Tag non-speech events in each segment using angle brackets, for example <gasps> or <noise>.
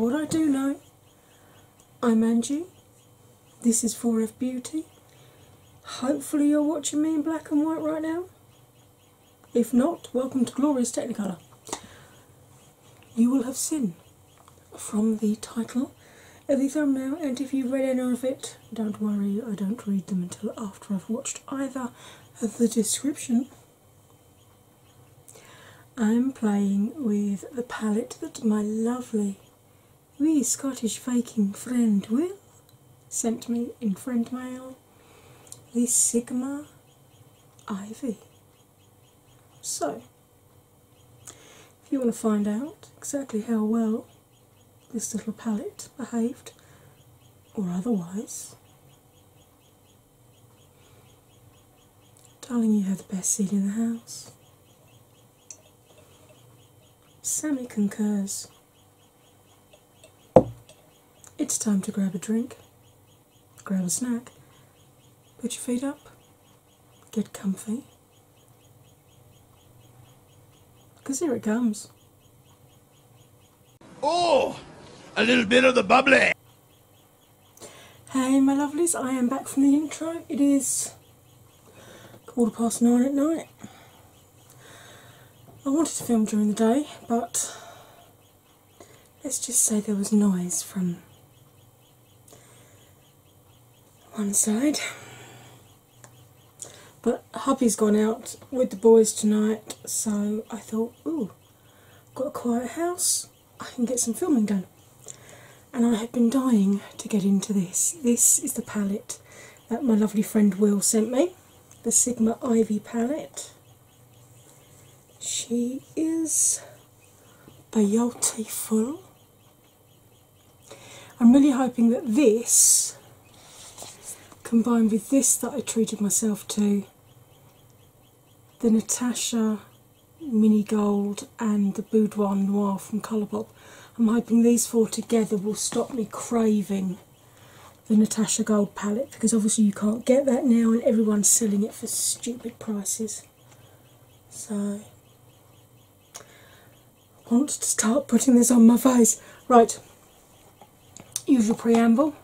what I do know, I'm Angie. This is 4F Beauty. Hopefully, you're watching me in black and white right now. If not, welcome to Glorious Technicolor. You will have seen from the title of the thumbnail, and if you've read any of it, don't worry, I don't read them until after I've watched either of the description. I'm playing with the palette that my lovely wee Scottish Viking friend Will sent me in friend mail the Sigma Ivy. So, if you want to find out exactly how well this little palette behaved, or otherwise, darling, you have the best seat in the house. Sammy concurs. It's time to grab a drink, grab a snack, put your feet up, get comfy. Because here it comes. Oh, a little bit of the bubbly. Hey, my lovelies, I am back from the intro. It is quarter past nine at night. I wanted to film during the day, but let's just say there was noise from one side. But hubby's gone out with the boys tonight, so I thought, ooh, got a quiet house, I can get some filming done. And I have been dying to get into this. This is the palette that my lovely friend Will sent me the Sigma Ivy palette. She is beautiful. I'm really hoping that this, combined with this that I treated myself to, the Natasha Mini Gold and the Boudoir Noir from Colourpop, I'm hoping these four together will stop me craving the Natasha Gold palette because obviously you can't get that now and everyone's selling it for stupid prices. So, I want to start putting this on my face. Right, usual preamble.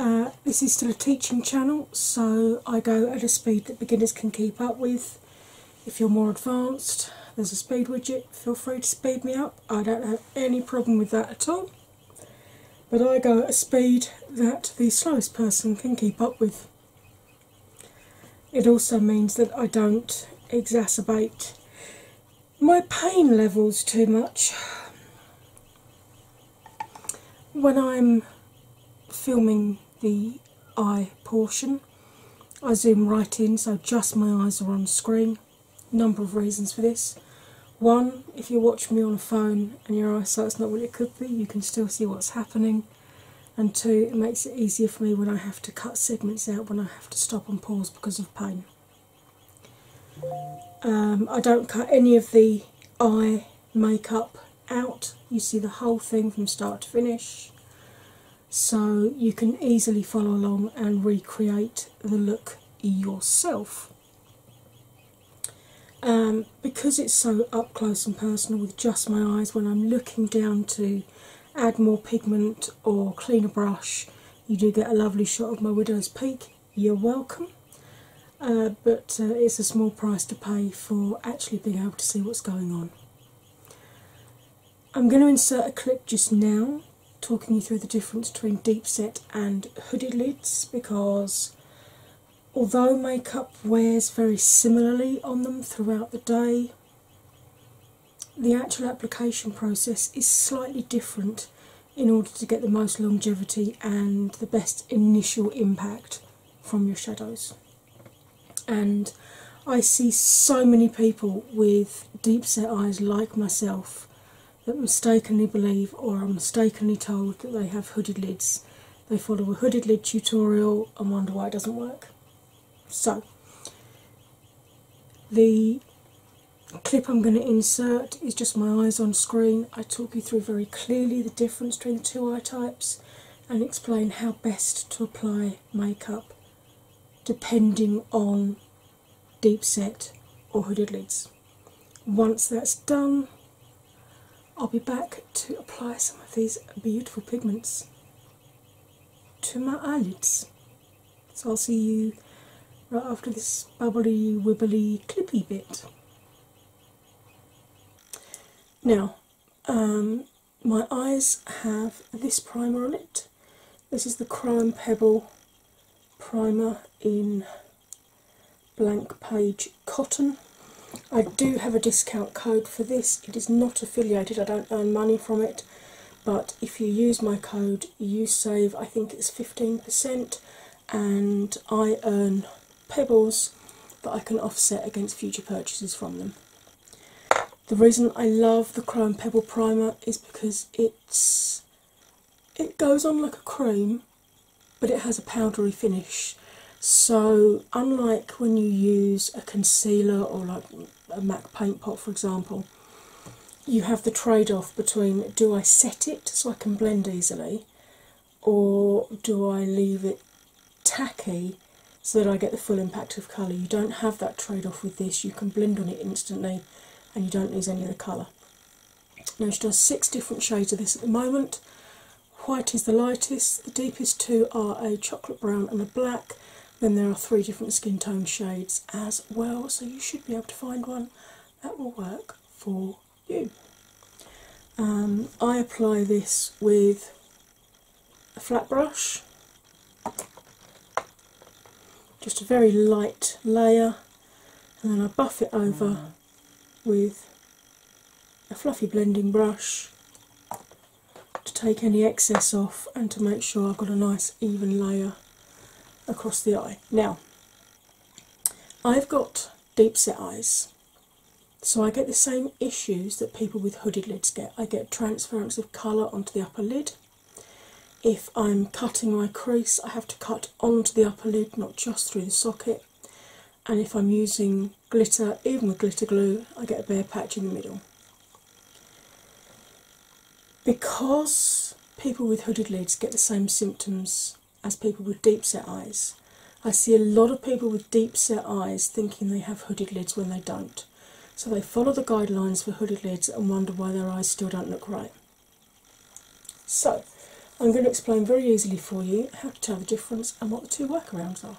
Uh, this is still a teaching channel, so I go at a speed that beginners can keep up with. If you're more advanced, there's a speed widget, feel free to speed me up. I don't have any problem with that at all but I go at a speed that the slowest person can keep up with. It also means that I don't exacerbate my pain levels too much. When I'm filming the eye portion, I zoom right in so just my eyes are on screen. Number of reasons for this. One, if you watch me on a phone and your eyesight's not what it could be, you can still see what's happening. And two, it makes it easier for me when I have to cut segments out, when I have to stop and pause because of pain. Um, I don't cut any of the eye makeup out, you see the whole thing from start to finish, so you can easily follow along and recreate the look yourself. Um, because it's so up close and personal with just my eyes, when I'm looking down to add more pigment or clean a brush, you do get a lovely shot of my widow's peak. You're welcome. Uh, but uh, it's a small price to pay for actually being able to see what's going on. I'm going to insert a clip just now talking you through the difference between deep set and hooded lids because although makeup wears very similarly on them throughout the day, the actual application process is slightly different in order to get the most longevity and the best initial impact from your shadows. And I see so many people with deep set eyes like myself that mistakenly believe or are mistakenly told that they have hooded lids. They follow a hooded lid tutorial and wonder why it doesn't work. So, the clip I'm going to insert is just my eyes on screen. I talk you through very clearly the difference between the two eye types and explain how best to apply makeup depending on deep set or hooded lids. Once that's done, I'll be back to apply some of these beautiful pigments to my eyelids. So I'll see you right after this bubbly, wibbly, clippy bit. Now, um, my eyes have this primer on it. This is the Chrome Pebble primer in blank page cotton. I do have a discount code for this. It is not affiliated, I don't earn money from it, but if you use my code, you save I think it's 15%, and I earn pebbles that I can offset against future purchases from them. The reason I love the Chrome Pebble primer is because it's it goes on like a cream, but it has a powdery finish. So, unlike when you use a concealer or like a MAC paint pot, for example, you have the trade off between do I set it so I can blend easily, or do I leave it tacky so that I get the full impact of colour. You don't have that trade off with this, you can blend on it instantly and you don't lose any of the colour. Now, she does six different shades of this at the moment. White is the lightest, the deepest two are a chocolate brown and a black. Then there are three different skin tone shades as well, so you should be able to find one that will work for you. Um, I apply this with a flat brush just a very light layer, and then I buff it over with a fluffy blending brush to take any excess off and to make sure I've got a nice even layer across the eye. Now, I've got deep set eyes, so I get the same issues that people with hooded lids get. I get transference of colour onto the upper lid, if I'm cutting my crease, I have to cut onto the upper lid, not just through the socket. And if I'm using glitter, even with glitter glue, I get a bare patch in the middle. Because people with hooded lids get the same symptoms as people with deep set eyes, I see a lot of people with deep set eyes thinking they have hooded lids when they don't. So they follow the guidelines for hooded lids and wonder why their eyes still don't look right. So, I'm going to explain very easily for you how to tell the difference and what the two workarounds are.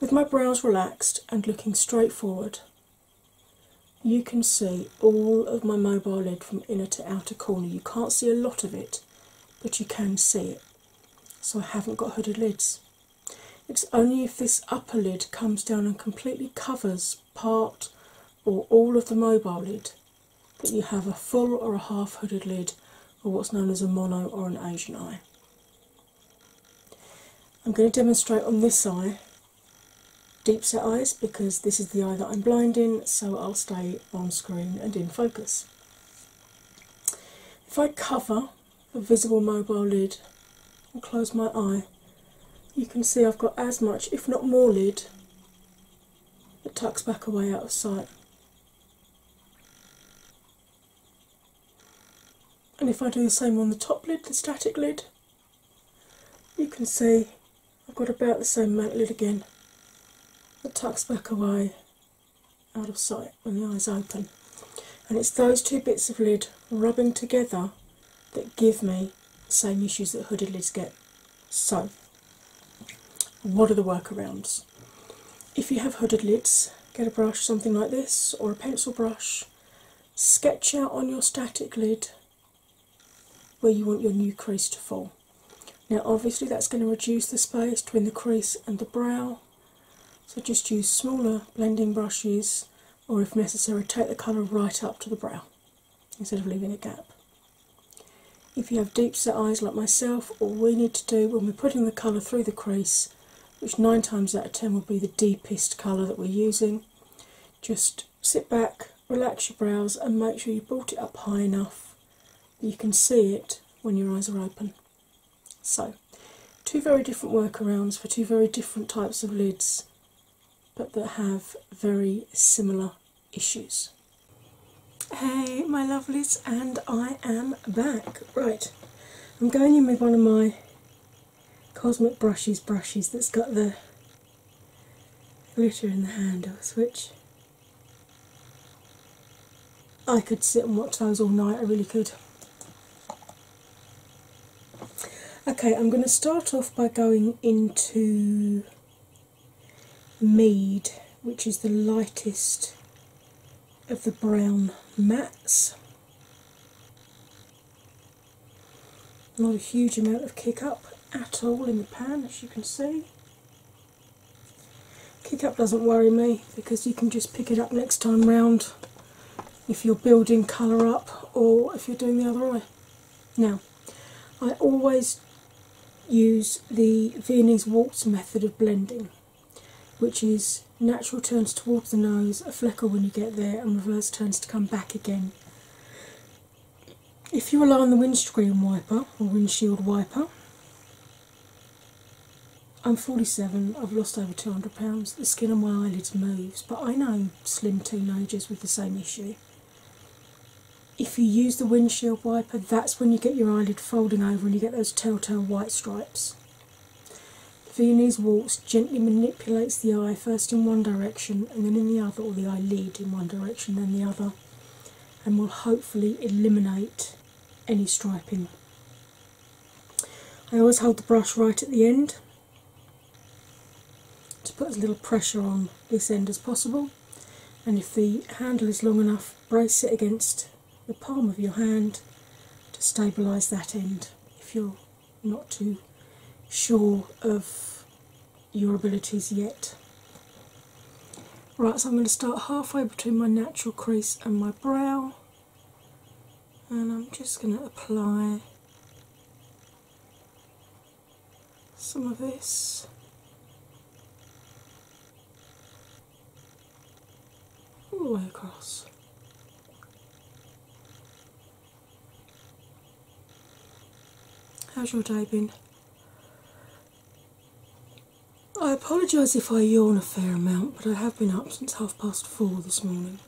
With my brows relaxed and looking straight forward, you can see all of my mobile lid from inner to outer corner. You can't see a lot of it, but you can see it. So I haven't got hooded lids. It's only if this upper lid comes down and completely covers part or all of the mobile lid that you have a full or a half hooded lid or what's known as a mono or an Asian eye. I'm going to demonstrate on this eye deep set eyes because this is the eye that I'm blind in, so I'll stay on screen and in focus. If I cover the visible mobile lid and close my eye, you can see I've got as much, if not more, lid that tucks back away out of sight. And if I do the same on the top lid, the static lid, you can see I've got about the same amount lid again that tucks back away out of sight when the eyes open. And it's those two bits of lid rubbing together that give me same issues that hooded lids get. So, what are the workarounds? If you have hooded lids, get a brush, something like this, or a pencil brush, sketch out on your static lid where you want your new crease to fall. Now, obviously, that's going to reduce the space between the crease and the brow, so just use smaller blending brushes, or if necessary, take the colour right up to the brow instead of leaving a gap. If you have deep set eyes like myself, all we need to do when we're putting the colour through the crease, which 9 times out of 10 will be the deepest colour that we're using, just sit back, relax your brows, and make sure you brought it up high enough that you can see it when your eyes are open. So, two very different workarounds for two very different types of lids, but that have very similar issues. Hey, my lovelies, and I am back. Right, I'm going in with one of my Cosmic Brushes brushes that's got the glitter in the handles, which I could sit and watch those all night, I really could. Okay, I'm going to start off by going into Mead, which is the lightest of the brown mattes. Not a huge amount of kick up at all in the pan, as you can see. Kick up doesn't worry me because you can just pick it up next time round if you're building colour up or if you're doing the other eye. Now, I always use the Viennese waltz method of blending, which is natural turns towards the nose, a flecker when you get there, and reverse turns to come back again. If you rely on the windscreen wiper or windshield wiper, I'm 47, I've lost over 200 pounds, the skin on my eyelids moves, but I know slim teenagers with the same issue. If you use the windshield wiper, that's when you get your eyelid folding over and you get those telltale white stripes. Viennese waltz gently manipulates the eye first in one direction and then in the other, or the eye lead in one direction, then the other, and will hopefully eliminate any striping. I always hold the brush right at the end to put as little pressure on this end as possible, and if the handle is long enough, brace it against the palm of your hand to stabilise that end if you're not too sure of your abilities yet. Right, so I'm going to start halfway between my natural crease and my brow, and I'm just going to apply some of this. All the way across. How's your day been? I apologise if I yawn a fair amount, but I have been up since half past four this morning.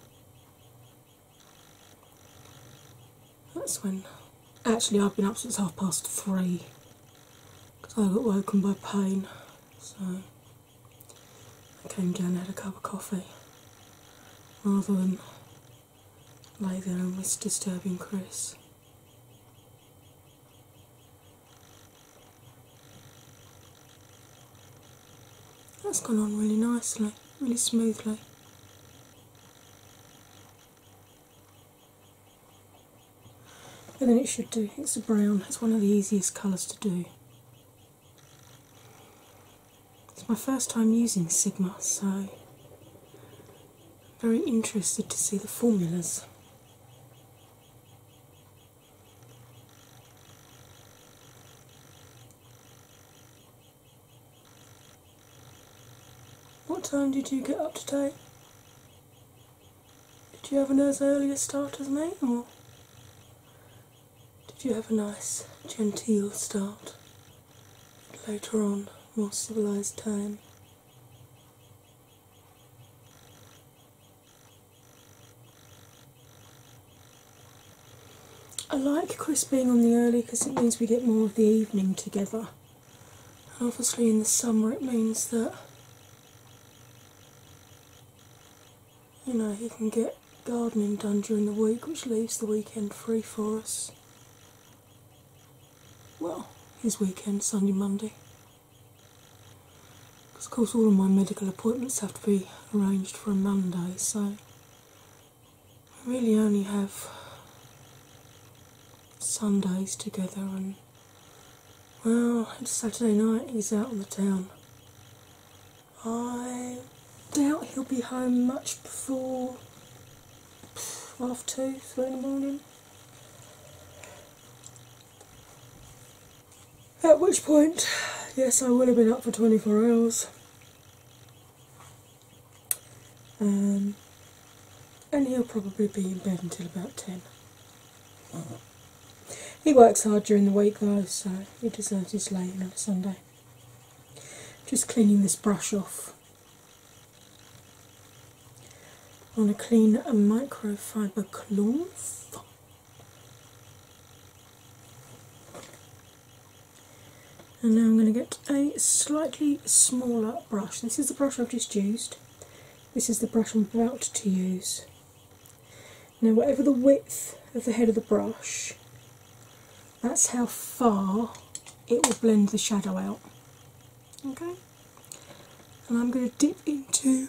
That's when. Actually, I've been up since half past three because I got woken by pain. So I came down and had a cup of coffee rather than lay there and miss disturbing Chris. That's gone on really nicely, really smoothly. And then it should do. It's a brown, it's one of the easiest colours to do. It's my first time using Sigma, so very interested to see the formulas. What time did you get up today? Did you have an as early a start as me, or did you have a nice, genteel start later on, more civilised time? I like Chris being on the early because it means we get more of the evening together. And obviously, in the summer, it means that you know he can get gardening done during the week, which leaves the weekend free for us. Well, his weekend, Sunday, Monday. Because, of course, all of my medical appointments have to be arranged for a Monday, so I really only have Sundays together, and well, it's Saturday night, he's out on the town. I doubt he'll be home much before half two, three in the morning. At which point, yes, I will have been up for 24 hours. Um, and he'll probably be in bed until about 10. He works hard during the week though, so he deserves his lay on Sunday. Just cleaning this brush off on a clean a microfiber cloth. And now I'm going to get a slightly smaller brush. This is the brush I've just used. This is the brush I'm about to use. Now, whatever the width of the head of the brush, that's how far it will blend the shadow out. Okay? And I'm going to dip into.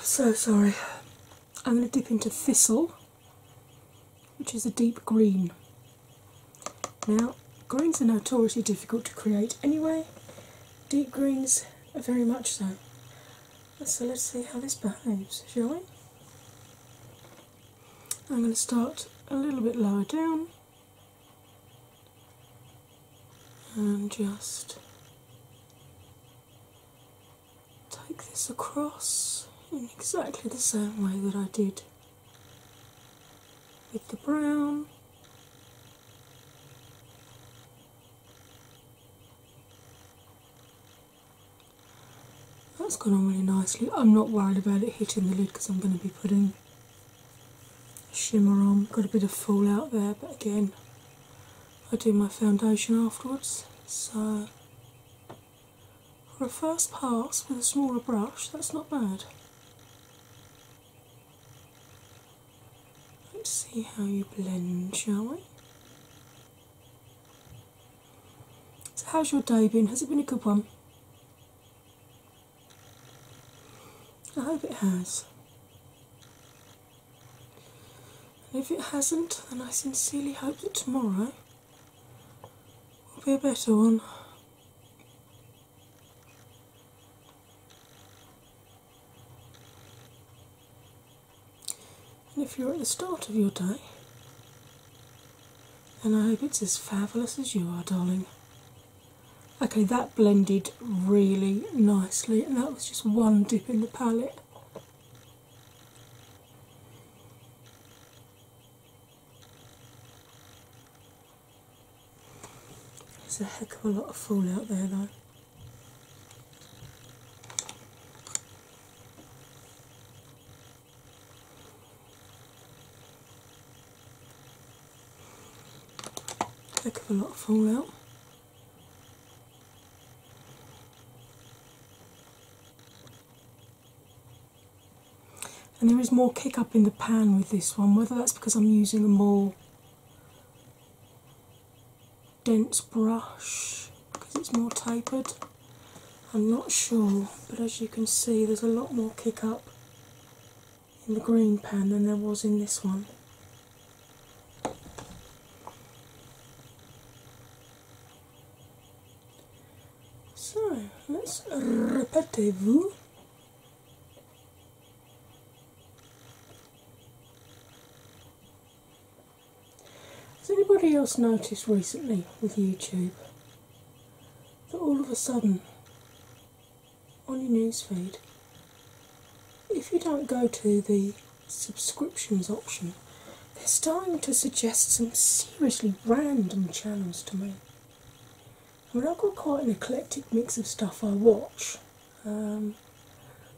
So sorry. I'm going to dip into Thistle, which is a deep green. Now, greens are notoriously difficult to create anyway, deep greens are very much so. So let's see how this behaves, shall we? I'm going to start a little bit lower down and just take this across in exactly the same way that I did with the brown. That's gone on really nicely. I'm not worried about it hitting the lid because I'm going to be putting shimmer on. Got a bit of fallout there, but again, I do my foundation afterwards. So, for a first pass with a smaller brush, that's not bad. Let's see how you blend, shall we? So, how's your day been? Has it been a good one? I hope it has. And if it hasn't, then I sincerely hope that tomorrow will be a better one. If you're at the start of your day, And I hope it's as fabulous as you are, darling. Okay, that blended really nicely, and that was just one dip in the palette. There's a heck of a lot of fall out there, though. A lot of fallout. And there is more kick up in the pan with this one, whether that's because I'm using a more dense brush because it's more tapered. I'm not sure, but as you can see, there's a lot more kick up in the green pan than there was in this one. So let's répétez-vous. Has anybody else noticed recently with YouTube that all of a sudden on your newsfeed, if you don't go to the subscriptions option, they're starting to suggest some seriously random channels to me. I mean, I've got quite an eclectic mix of stuff I watch. Um,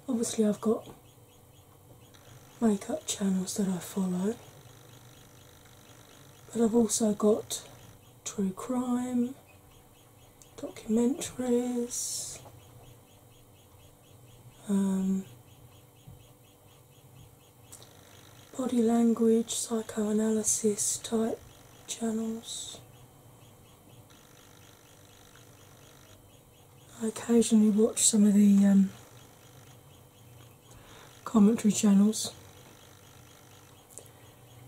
obviously, I've got makeup channels that I follow, but I've also got true crime, documentaries, um, body language, psychoanalysis type channels. I occasionally watch some of the um, commentary channels,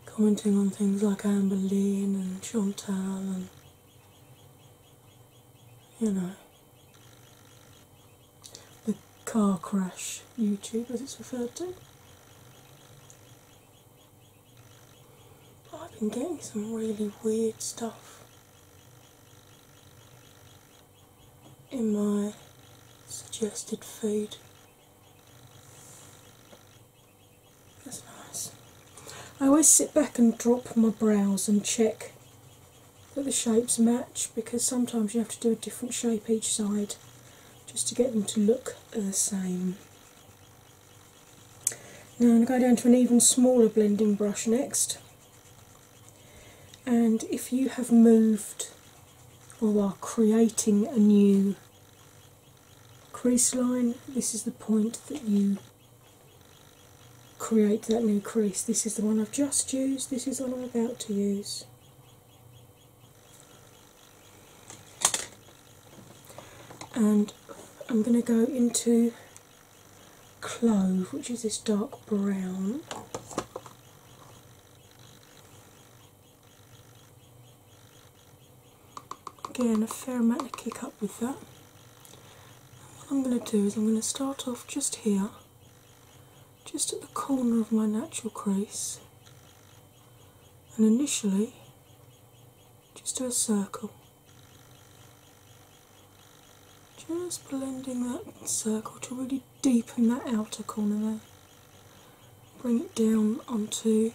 commenting on things like Amber Lynn and Chantal and you know the car crash YouTube as it's referred to. I've been getting some really weird stuff in my suggested feed. That's nice. I always sit back and drop my brows and check that the shapes match because sometimes you have to do a different shape each side just to get them to look the same. Now I'm going to go down to an even smaller blending brush next. And if you have moved or are creating a new crease line, this is the point that you create that new crease. This is the one I've just used, this is the one I'm about to use. And I'm going to go into clove, which is this dark brown. Again, a fair amount of kick up with that. What I'm going to do is I'm going to start off just here, just at the corner of my natural crease, and initially just do a circle. Just blending that circle to really deepen that outer corner there. Bring it down onto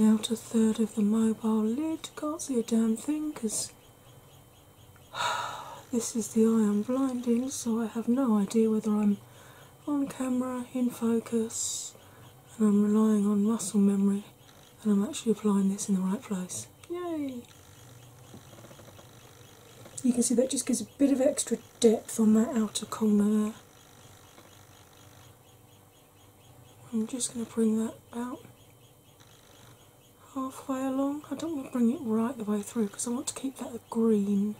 the outer third of the mobile lid. Can't see a damn thing because <sighs> this is the eye I'm blinding, so I have no idea whether I'm on camera, in focus, and I'm relying on muscle memory and I'm actually applying this in the right place. Yay! You can see that just gives a bit of extra depth on that outer corner there. I'm just going to bring that out halfway along. I don't want to bring it right the way through because I want to keep that green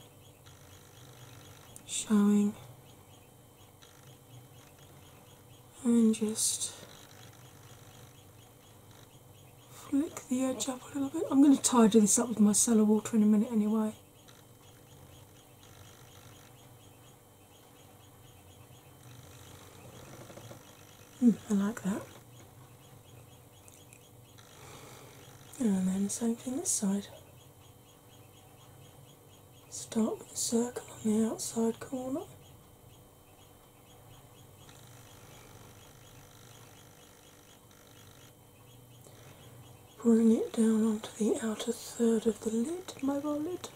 showing. And just flick the edge up a little bit. I'm going to tidy this up with micellar water in a minute anyway. Mm, I like that. And then the same thing this side. Start with a circle on the outside corner. Bring it down onto the outer third of the lid, mobile lid.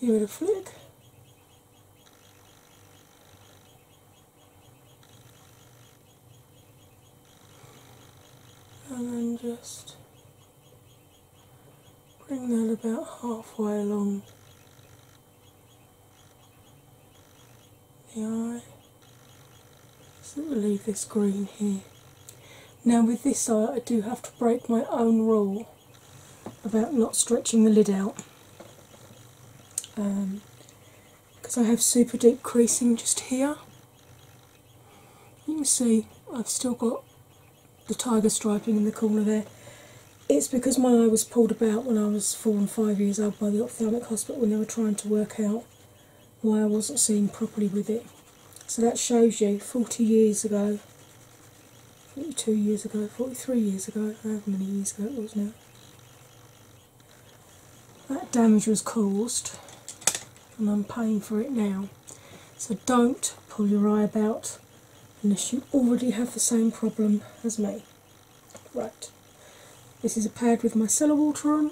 Give it a flick. And then just bring that about halfway along the eye. So we'll leave this green here. Now with this eye I do have to break my own rule about not stretching the lid out. Um, because I have super deep creasing just here. You can see I've still got the tiger striping in the corner there. It's because my eye was pulled about when I was four and five years old by the ophthalmic hospital when they were trying to work out why I wasn't seeing properly with it. So that shows you 40 years ago, 42 years ago, 43 years ago, however many years ago it was now. That damage was caused, and I'm paying for it now. So don't pull your eye about unless you already have the same problem as me. Right, this is a pad with micellar water on.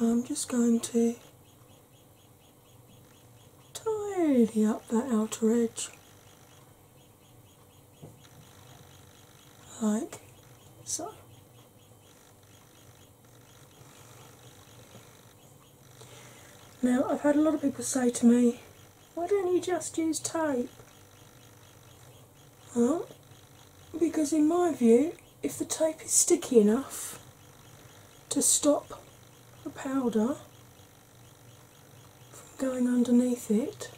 I'm just going to tidy up that outer edge like so. Now, I've had a lot of people say to me, why don't you just use tape? Well, because in my view, if the tape is sticky enough to stop the powder from going underneath it,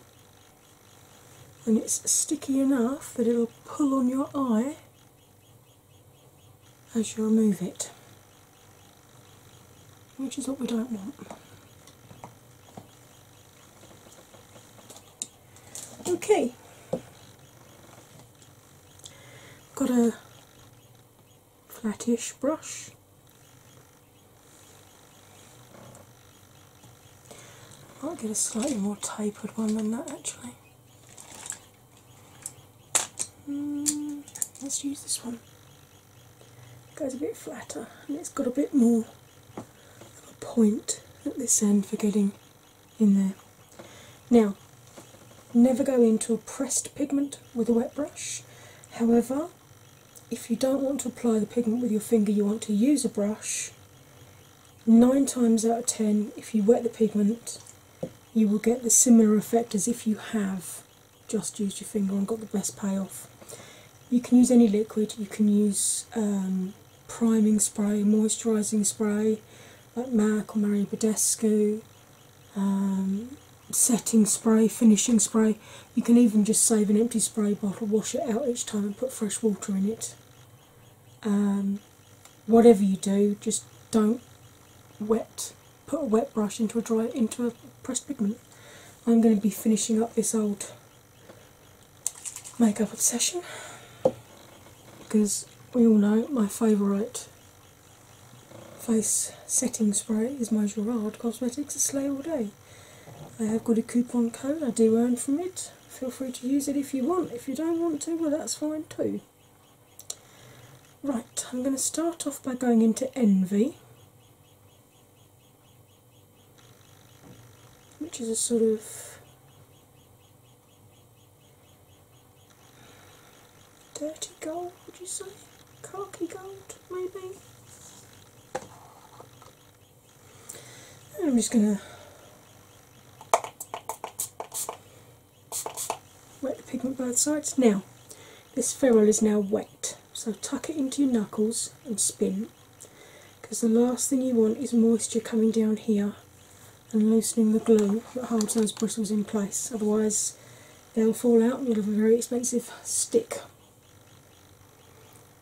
and it's sticky enough that it'll pull on your eye as you remove it, which is what we don't want. Okay, got a flattish brush. I might get a slightly more tapered one than that actually. Mm, let's use this one. It goes a bit flatter and it's got a bit more of a point at this end for getting in there. Now, never go into a pressed pigment with a wet brush. However, if you don't want to apply the pigment with your finger, you want to use a brush. Nine times out of ten, if you wet the pigment, you will get the similar effect as if you have just used your finger and got the best payoff. You can use any liquid, you can use um, priming spray, moisturising spray like MAC or Mario Badescu, um, setting spray, finishing spray. You can even just save an empty spray bottle, wash it out each time, and put fresh water in it. Um, whatever you do, just don't wet. Put a wet brush into a dry into a pressed pigment. I'm going to be finishing up this old makeup obsession because we all know my favourite face setting spray is my Gerard Cosmetics Slay All Day. I have got a coupon code, I do earn from it. Feel free to use it if you want. If you don't want to, well, that's fine too. Right, I'm going to start off by going into Envy, which is a sort of dirty gold, would you say? Khaki gold, maybe? I'm just going to wet the pigment both sides. Now, this ferrule is now wet, so tuck it into your knuckles and spin because the last thing you want is moisture coming down here and loosening the glue that holds those bristles in place, otherwise, they'll fall out and you'll have a very expensive stick.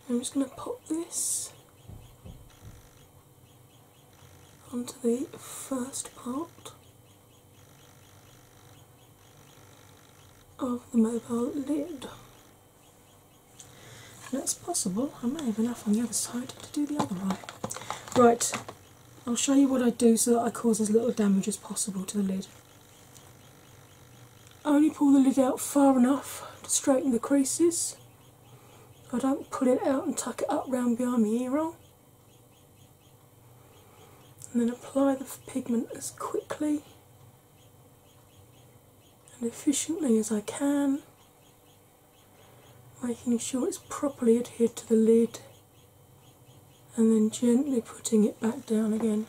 I'm just going to pop this onto the first part of the mobile lid. That's possible. I may have enough on the other side to do the other eye. Right, I'll show you what I do so that I cause as little damage as possible to the lid. I Only pull the lid out far enough to straighten the creases. I don't pull it out and tuck it up round behind my ear roll. And then apply the pigment as quickly and efficiently as I can, making sure it's properly adhered to the lid, and then gently putting it back down again,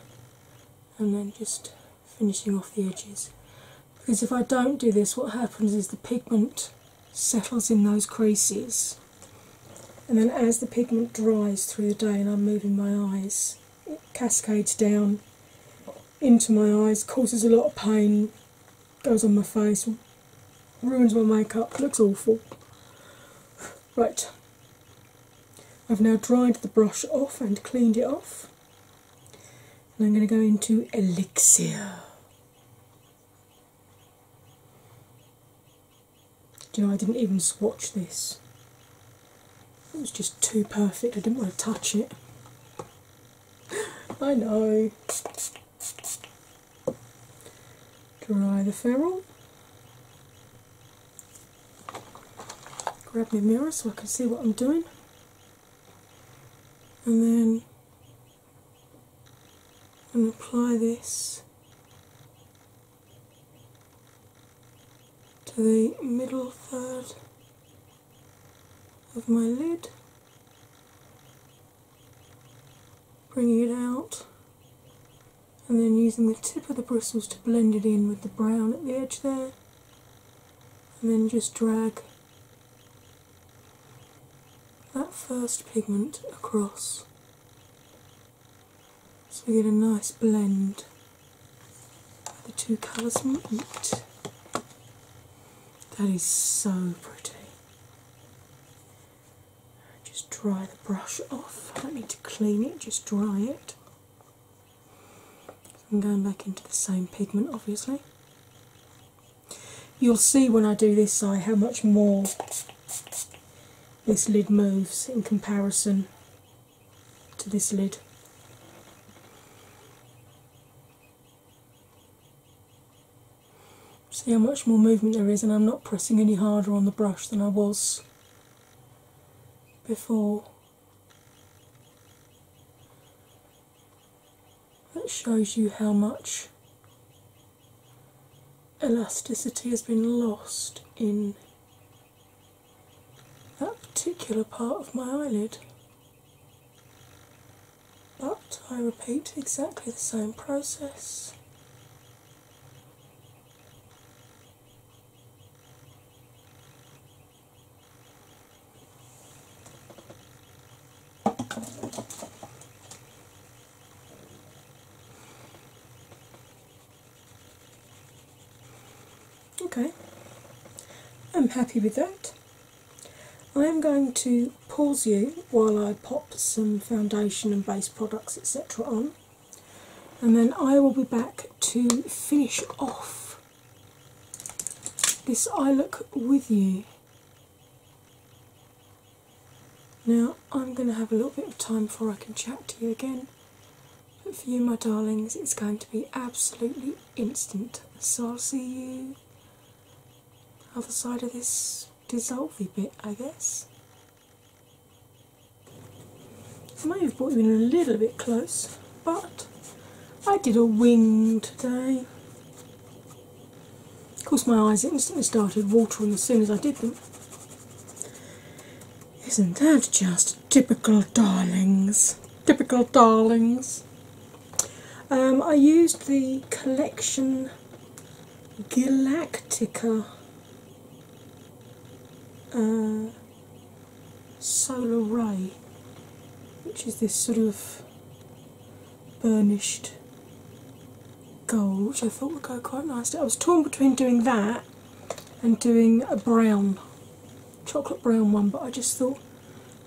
and then just finishing off the edges. Because if I don't do this, what happens is the pigment settles in those creases, and then as the pigment dries through the day and I'm moving my eyes, it cascades down into my eyes, causes a lot of pain, goes on my face, ruins my makeup, looks awful. Right, I've now dried the brush off and cleaned it off, and I'm going to go into Elixir. Do you know, I didn't even swatch this. It was just too perfect, I didn't want to touch it. <gasps> I know. Dry the ferrule. Grab my mirror so I can see what I'm doing. And then and apply this to the middle third of my lid, bringing it out, and then using the tip of the bristles to blend it in with the brown at the edge there, and then just drag that first pigment across so we get a nice blend the two colours meet. That is so pretty. Just dry the brush off. I don't need to clean it, just dry it. I'm going back into the same pigment, obviously. You'll see when I do this eye how much more this lid moves in comparison to this lid. See how much more movement there is, and I'm not pressing any harder on the brush than I was before. That shows you how much elasticity has been lost in particular part of my eyelid. But I repeat exactly the same process. Okay, I'm happy with that. I am going to pause you while I pop some foundation and base products, etc., on, and then I will be back to finish off this eye look with you. Now, I'm going to have a little bit of time before I can chat to you again. But for you, my darlings, it's going to be absolutely instant. So I'll see you other side of this dissolvey bit, I guess. I may have brought you in a little bit close, but I did a wing today. Of course, my eyes instantly started watering as soon as I did them. Isn't that just typical darlings? Typical darlings. Um, I used the collection Galactica uh, Solar Ray, which is this sort of burnished gold, which I thought would go quite nicely. I was torn between doing that and doing a brown, chocolate brown one, but I just thought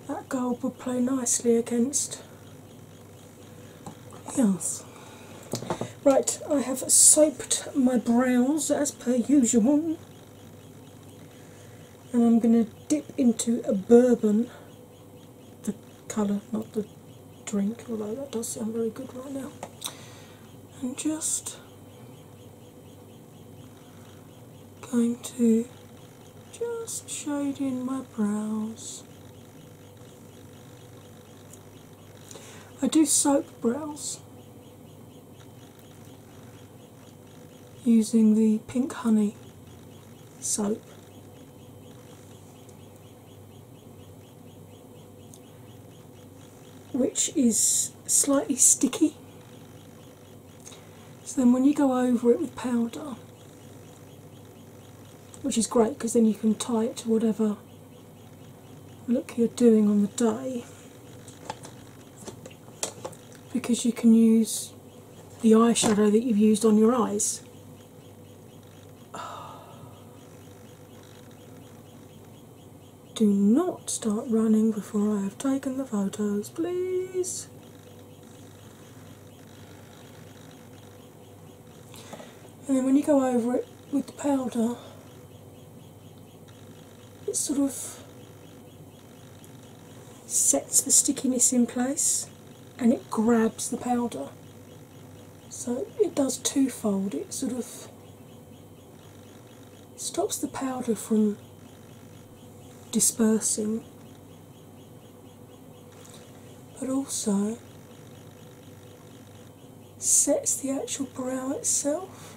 that gold would play nicely against. Yes. Right, I have soaped my brows as per usual. And I'm going to dip into a bourbon, the colour, not the drink, although that does sound very good right now. And just going to just shade in my brows. I do soap brows using the pink honey soap. Which is slightly sticky, so then when you go over it with powder, which is great because then you can tie it to whatever look you're doing on the day, because you can use the eyeshadow that you've used on your eyes. Do not start running before I have taken the photos, please. And then when you go over it with the powder, it sort of sets the stickiness in place and it grabs the powder. So it does twofold. It sort of stops the powder from dispersing, but also sets the actual brow itself.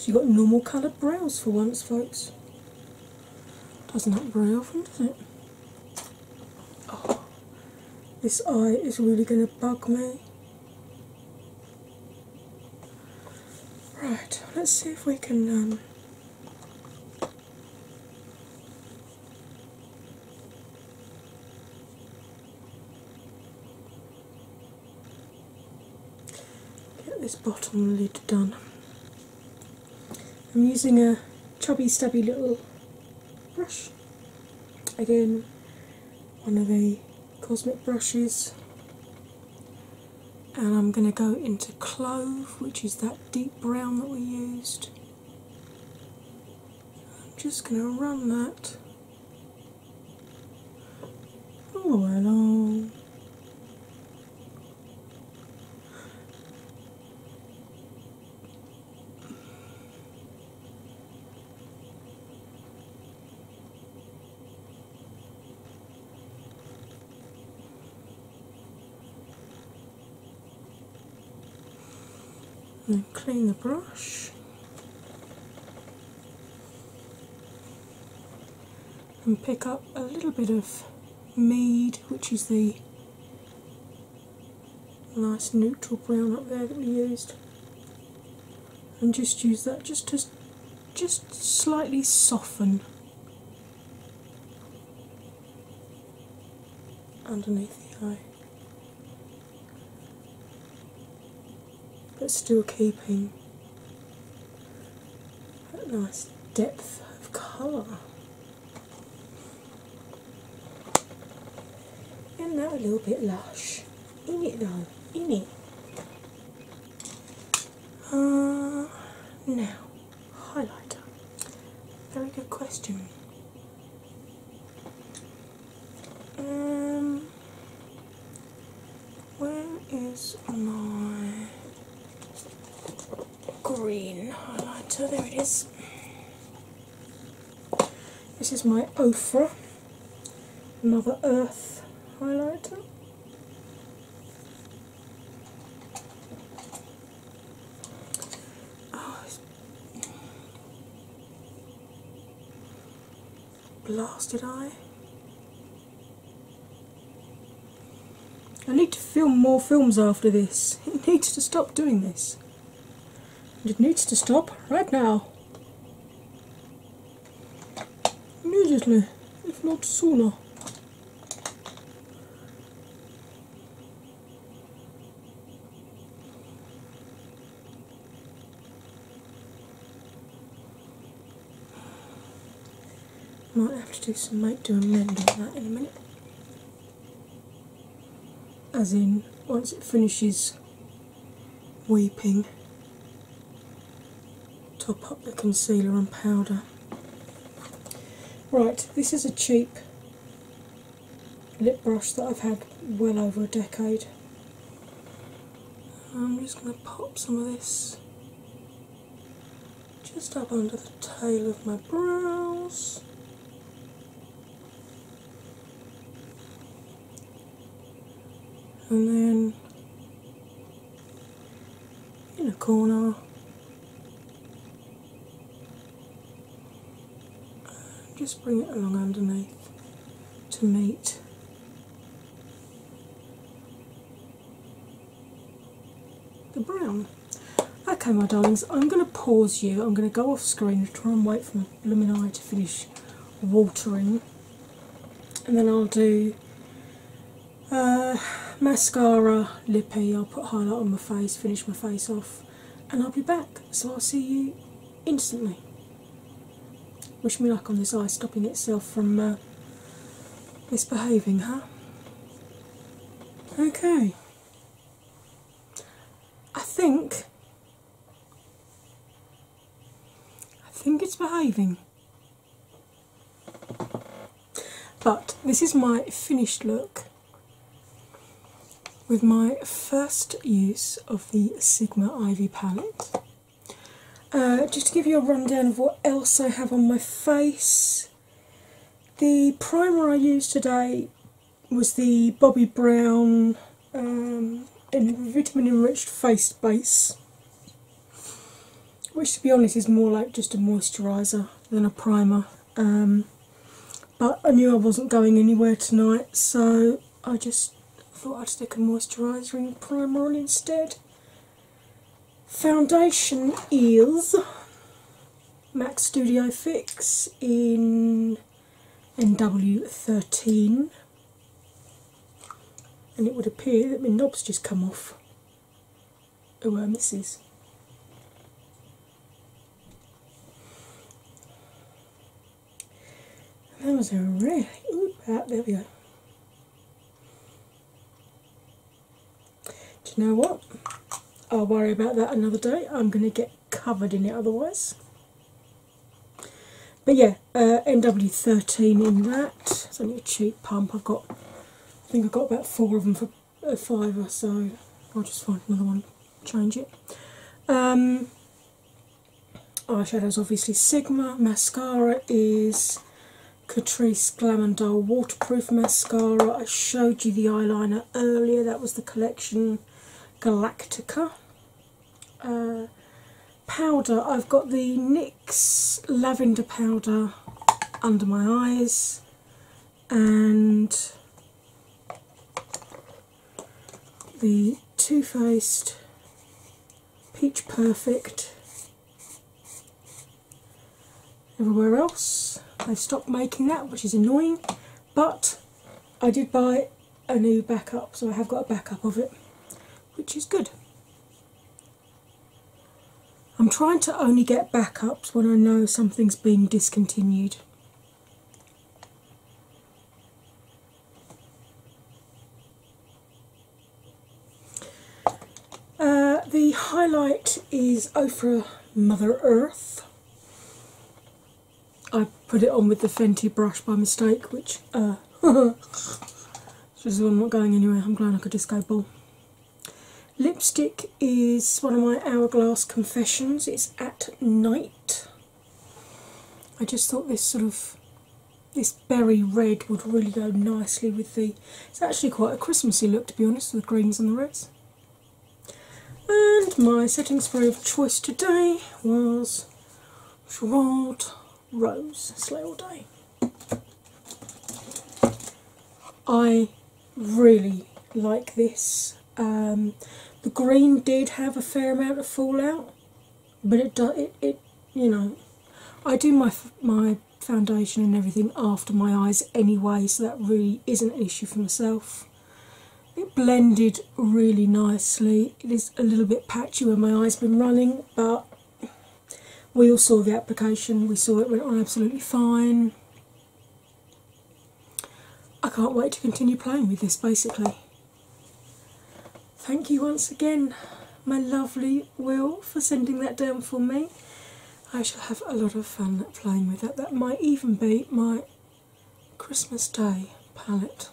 Actually, got normal coloured brows for once, folks. Doesn't happen very often, does it? Oh, this eye is really going to bug me. Right, let's see if we can. Um, get this bottom lid done. I'm using a chubby, stubby little brush. Again, one of the cosmic brushes. And I'm going to go into clove, which is that deep brown that we used. I'm just going to run that all the way along. And then clean the brush. And pick up a little bit of mead, which is the nice neutral brown up there that we used. And just use that just to just slightly soften underneath the eye. Still keeping that nice depth of colour. And that a little bit lush. In it though, in it. Uh, now, highlighter. Very good question. Um, where is my green highlighter? There it is. This is my Ofra Mother Earth highlighter. Oh, it's blasted eye. I need to film more films after this. <laughs> It needs to stop doing this. It needs to stop right now. Immediately, if not sooner. Might have to do some make do and mend on that in a minute. As in, once it finishes weeping, top up the concealer and powder. Right, this is a cheap lip brush that I've had well over a decade. I'm just going to pop some of this just up under the tail of my brows. And then in a corner, just bring it along underneath to meet the brown. Okay, my darlings, I'm going to pause you. I'm going to go off screen and try and wait for my blooming to finish watering, and then I'll do uh, mascara, lippy. I'll put highlight on my face, finish my face off, and I'll be back. So I'll see you instantly. Wish me luck on this eye stopping itself from uh, misbehaving, huh? Okay. I think. I think it's behaving. But this is my finished look with my first use of the Sigma Ivy palette. Uh, just to give you a rundown of what else I have on my face, the primer I used today was the Bobbi Brown um, vitamin enriched face base, which to be honest is more like just a moisturiser than a primer. Um, but I knew I wasn't going anywhere tonight, so I just thought I'd stick a moisturiser and primer on instead. Foundation is MAC Studio Fix in NW13, and it would appear that my knob's just come off. Oh, uh, misses. That was a really good part. There we go. Do you know what? I'll worry about that another day. I'm going to get covered in it otherwise. But yeah, uh, NW13 in that. It's only a cheap pump. I've got, I think I've got about four of them for a fiver, so I'll just find another one, change it. Um, eyeshadows obviously Sigma. Mascara is Catrice Glamour Waterproof Mascara. I showed you the eyeliner earlier, that was the collection Galactica uh, powder, I've got the NYX lavender powder under my eyes and the Too Faced Peach Perfect everywhere else. They've stopped making that, which is annoying, but I did buy a new backup, so I have got a backup of it, which is good. I'm trying to only get backups when I know something's being discontinued. Uh, the highlight is Ofra Mother Earth. I put it on with the Fenty brush by mistake, which uh, <laughs> just I'm not going anywhere. I'm glad like a disco ball. Lipstick is one of my Hourglass Confessions. It's at night. I just thought this sort of this berry red would really go nicely with the. It's actually quite a Christmassy look, to be honest, with the greens and the reds. And my setting spray of choice today was Gerard Rose Slay All Day. I really like this. Um, the green did have a fair amount of fallout, but it does it, it you know I do my my foundation and everything after my eyes anyway, so that really isn't an issue for myself. It blended really nicely. It is a little bit patchy where my eyes been running, but we all saw the application. We saw it went on absolutely fine. I can't wait to continue playing with this basically. Thank you once again, my lovely Will, for sending that down for me. I shall have a lot of fun playing with that. That might even be my Christmas Day palette.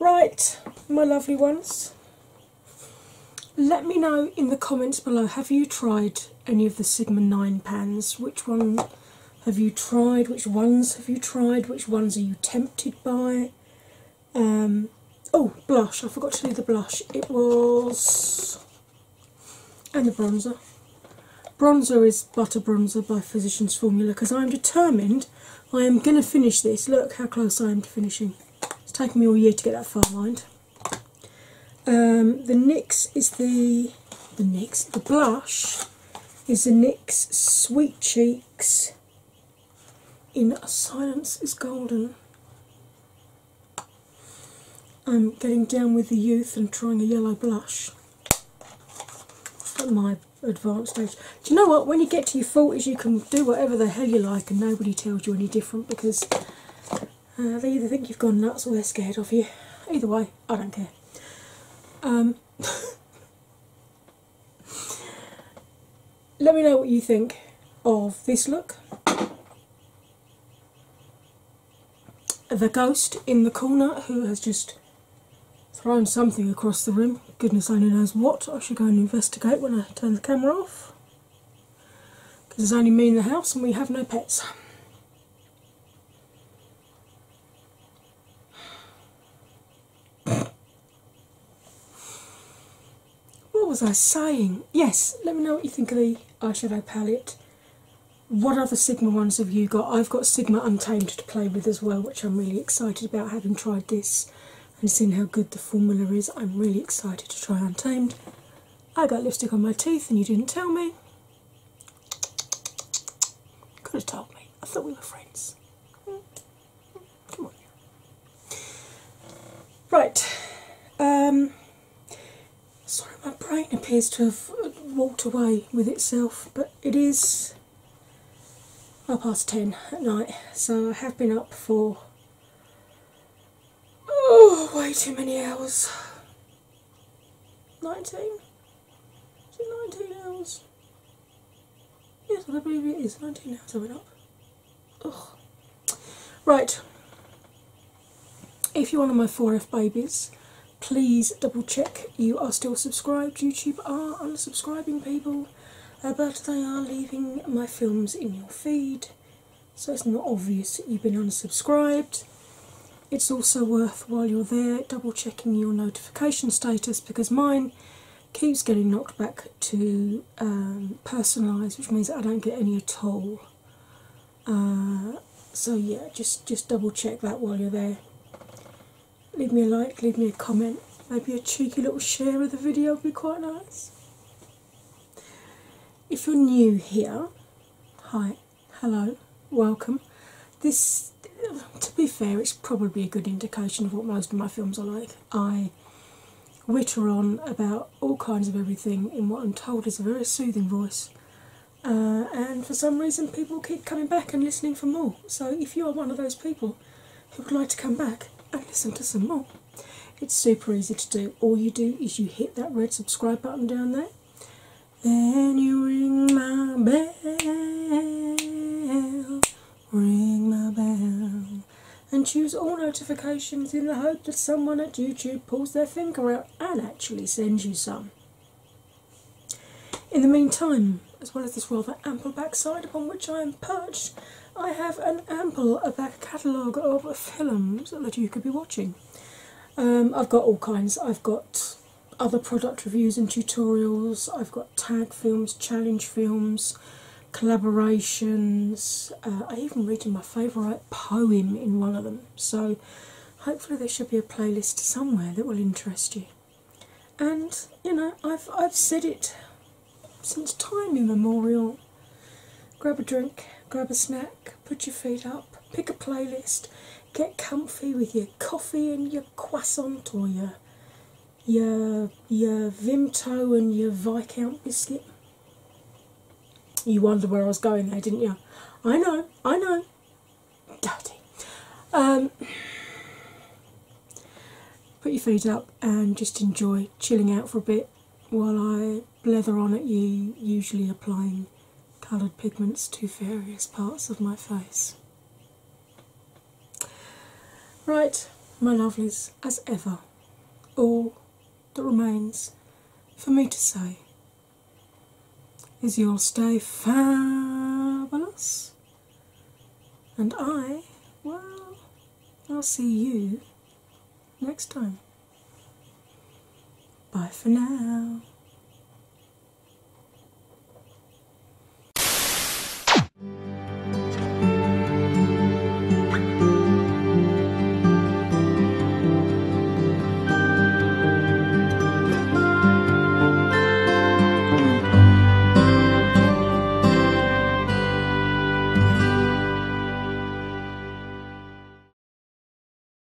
Right, my lovely ones. Let me know in the comments below have you tried any of the Sigma 9 pans? Which one have you tried? Which ones have you tried? Which ones are you tempted by? Um, oh, blush. I forgot to do the blush. It was. and the bronzer. Bronzer is Butter Bronzer by Physicians Formula because I'm determined I am going to finish this. Look how close I am to finishing. It's taken me all year to get that far, mind. Um, the NYX is the the NYX the blush is the NYX Sweet Cheeks in Silence is Golden. I'm getting down with the youth and trying a yellow blush at my advanced age. Do you know what? When you get to your 40s, you can do whatever the hell you like and nobody tells you any different because uh, they either think you've gone nuts or they're scared of you. Either way, I don't care. Um, <laughs> let me know what you think of this look. The ghost in the corner who has just thrown something across the room. Goodness only knows what. I should go and investigate when I turn the camera off. Because there's only me in the house and we have no pets. What was I saying? Yes, let me know what you think of the eyeshadow palette. What other Sigma ones have you got? I've got Sigma Untamed to play with as well, which I'm really excited about having tried this and seeing how good the formula is. I'm really excited to try Untamed. I got lipstick on my teeth and you didn't tell me. Could have told me. I thought we were friends. Come on. Right. Um, sorry, my brain appears to have walked away with itself, but it is half past ten at night, so I have been up for oh, way too many hours. 19? Is it 19 hours? Yes, I believe it is. 19 hours I went up. Ugh. Right. If you're one of my 4F babies, please double check you are still subscribed. YouTube are unsubscribing people, uh, but they are leaving my films in your feed, so it's not obvious that you've been unsubscribed. It's also worth while you're there double checking your notification status because mine keeps getting knocked back to um, personalised, which means I don't get any at all. Uh, so yeah, just just double check that while you're there. Leave me a like, leave me a comment, maybe a cheeky little share of the video would be quite nice. If you're new here, hi, hello, welcome. This, <laughs> to be fair, it's probably a good indication of what most of my films are like. I witter on about all kinds of everything in what I'm told is a very soothing voice. Uh, and for some reason, people keep coming back and listening for more. So, if you are one of those people who would like to come back and listen to some more, it's super easy to do. All you do is you hit that red subscribe button down there, then you ring my bell, ring my bell, and choose all notifications in the hope that someone at YouTube pulls their finger out and actually sends you some. In the meantime, as well as this rather ample backside upon which I am perched, I have an ample back catalogue of films that you could be watching. Um, I've got all kinds. I've got other product reviews and tutorials. I've got tag films, challenge films, collaborations. Uh, I even read my favourite poem in one of them. So hopefully there should be a playlist somewhere that will interest you. And you know, I've I've said it since time immemorial. Grab a drink, grab a snack, put your feet up, pick a playlist, get comfy with your coffee and your croissant or your your your Vimto and your Viscount biscuit. You wonder where I was going there, didn't you? I know, I know. Dirty. Um, put your feet up and just enjoy chilling out for a bit while I blether on at you, usually applying coloured pigments to various parts of my face. Right, my lovelies, as ever, all that remains for me to say is you'll stay fabulous. And I, well, I'll see you next time. Bye for now.